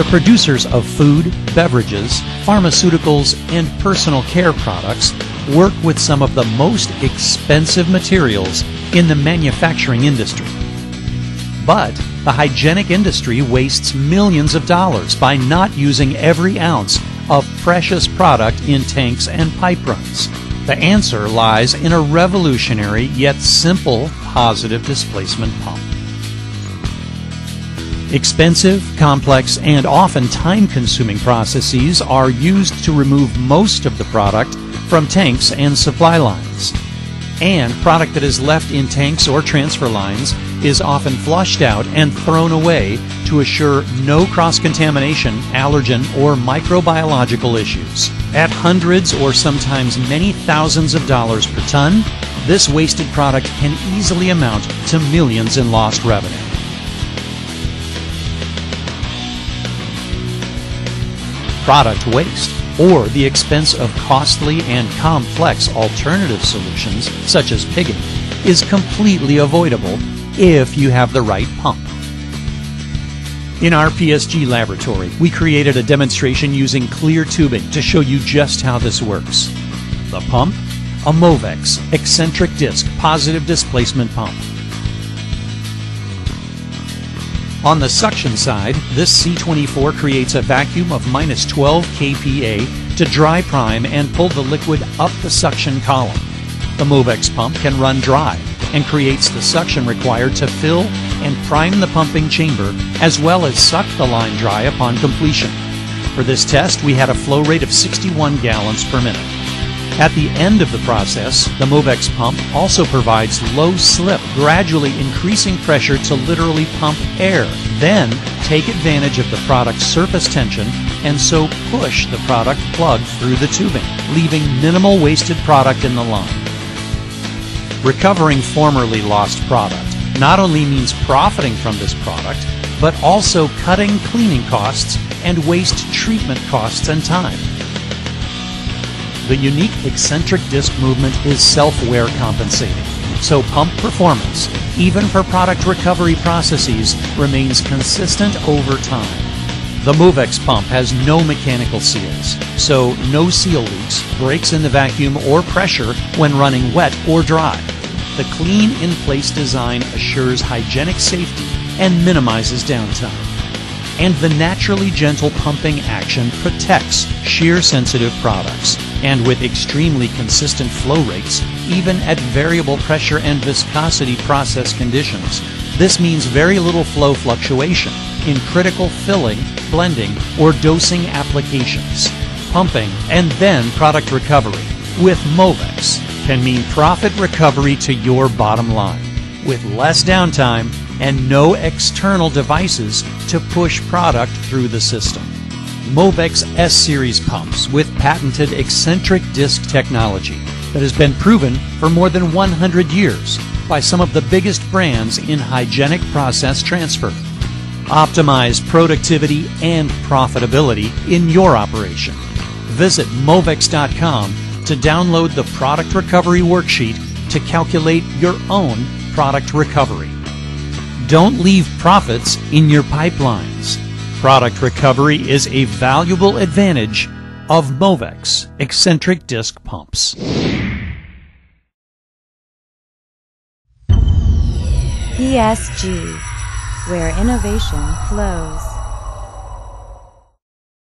The producers of food, beverages, pharmaceuticals, and personal care products work with some of the most expensive materials in the manufacturing industry. But the hygienic industry wastes millions of dollars by not using every ounce of precious product in tanks and pipe runs. The answer lies in a revolutionary yet simple positive displacement pump. Expensive, complex, and often time consuming processes are used to remove most of the product from tanks and supply lines. And product that is left in tanks or transfer lines is often flushed out and thrown away to assure no cross contamination, allergen, or microbiological issues. At hundreds or sometimes many thousands of dollars per ton, this wasted product can easily amount to millions in lost revenue. Product waste, or the expense of costly and complex alternative solutions, such as pigging, is completely avoidable if you have the right pump. In our PSG laboratory, we created a demonstration using clear tubing to show you just how this works. The pump? A Mouvex eccentric disc positive displacement pump. On the suction side, this C24 creates a vacuum of minus 12 kPa to dry prime and pull the liquid up the suction column. The Mouvex pump can run dry and creates the suction required to fill and prime the pumping chamber as well as suck the line dry upon completion. For this test, we had a flow rate of 61 gallons per minute. At the end of the process, the Mouvex pump also provides low slip, gradually increasing pressure to literally pump air. Then, take advantage of the product's surface tension and so push the product plug through the tubing, leaving minimal wasted product in the line. Recovering formerly lost product not only means profiting from this product, but also cutting cleaning costs and waste treatment costs and time. The unique eccentric disc movement is self-wear compensating, so pump performance, even for product recovery processes, remains consistent over time. The Mouvex pump has no mechanical seals, so no seal leaks, breaks in the vacuum, or pressure when running wet or dry. The clean in place design assures hygienic safety and minimizes downtime. And the naturally gentle pumping action protects shear sensitive products. And with extremely consistent flow rates, even at variable pressure and viscosity process conditions, this means very little flow fluctuation in critical filling, blending, or dosing applications. Pumping and then product recovery with Mouvex can mean profit recovery to your bottom line with less downtime and no external devices to push product through the system. Mouvex C Series pumps with patented eccentric disc technology that has been proven for more than 100 years by some of the biggest brands in hygienic process transfer. Optimize productivity and profitability in your operation. Visit Mouvex.com to download the product recovery worksheet to calculate your own product recovery. Don't leave profits in your pipelines. Product recovery is a valuable advantage of Mouvex eccentric disc pumps. PSG, where innovation flows.